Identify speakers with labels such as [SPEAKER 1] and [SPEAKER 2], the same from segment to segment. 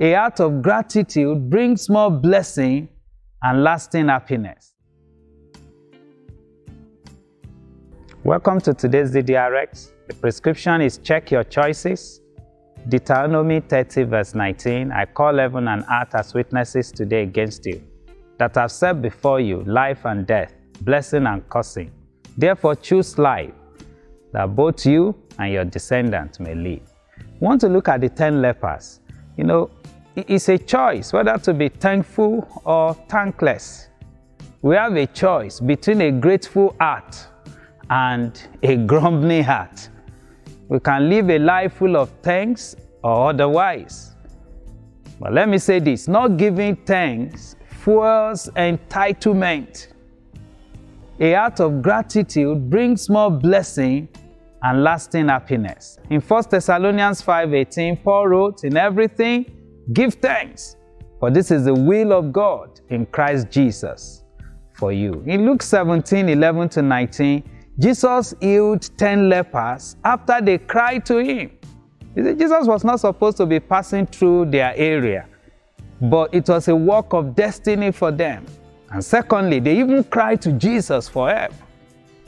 [SPEAKER 1] A heart of gratitude brings more blessing and lasting happiness. Welcome to today's DDRX. The prescription is check your choices. Deuteronomy 30, verse 19 I call heaven and earth as witnesses today against you, that have set before you life and death, blessing and cursing. Therefore, choose life, that both you and your descendants may live. We want to look at the 10 lepers. You know, it's a choice whether to be thankful or thankless. We have a choice between a grateful heart and a grumbling heart. We can live a life full of thanks or otherwise. But let me say this not giving thanks fuels entitlement. A heart of gratitude brings more blessing and lasting happiness. In 1 Thessalonians 5:18, Paul wrote, In everything, give thanks, for this is the will of God in Christ Jesus for you. In Luke 17, 11 to 19, Jesus healed 10 lepers after they cried to him. Jesus was not supposed to be passing through their area, but it was a work of destiny for them. And secondly, they even cried to Jesus for help.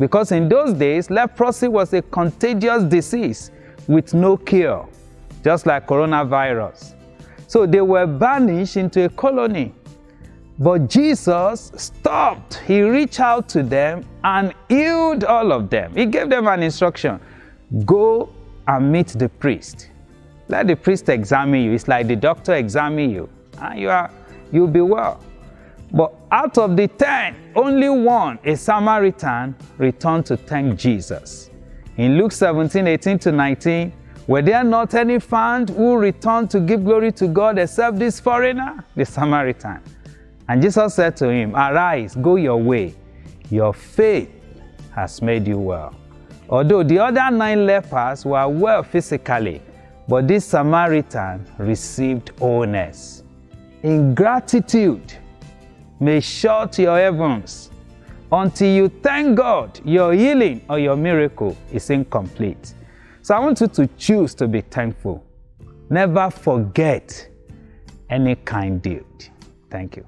[SPEAKER 1] Because in those days, leprosy was a contagious disease with no cure, just like coronavirus. So they were banished into a colony. But Jesus stopped. He reached out to them and healed all of them. He gave them an instruction go and meet the priest. Let the priest examine you. It's like the doctor examine you, and you are you'll be well. But out of the ten, only one, a Samaritan, returned to thank Jesus. In Luke 17, 18 to 19, were there not any found who returned to give glory to God except this foreigner, the Samaritan? And Jesus said to him, Arise, go your way. Your faith has made you well. Although the other nine lepers were well physically, but this Samaritan received wholeness. Ingratitude may shut your heavens until you thank God your healing or your miracle is incomplete. So I want you to choose to be thankful. Never forget any kind deed. Thank you.